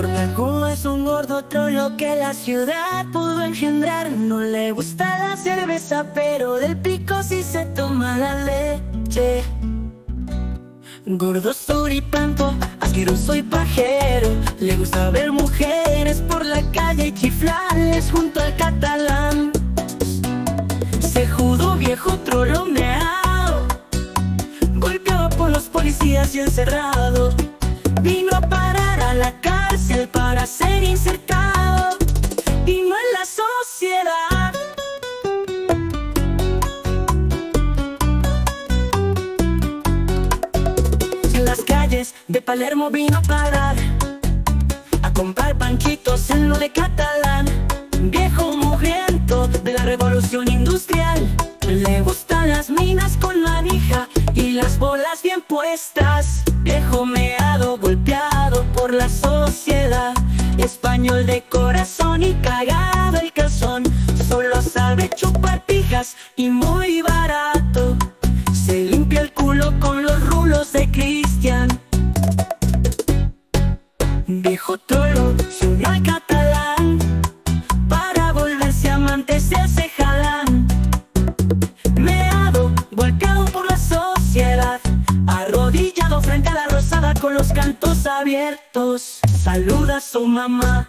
Cornejo es un gordo trolo que la ciudad pudo engendrar. No le gusta la cerveza pero del pico sí se toma la leche. Gordo suripanto, asqueroso y pajero. Le gusta ver mujeres por la calle y chiflarles junto al catalán. Sejudo viejo trolo meao Golpeado por los policías y encerrado de Palermo vino a parar A comprar panchitos en lo de catalán. Viejo mugriento de la revolución industrial. Le gustan las minas con manija y las bolas bien puestas. Viejo meado golpeado por la sociedad. Español de corazón y cagado el calzón. Solo sabe chupar pijas y muy barato Viejo trolo, se unió al catalán Para volverse amante se hace jalán Meado, golpeado por la sociedad Arrodillado frente a la rosada con los cantos abiertos. Saluda a su mamá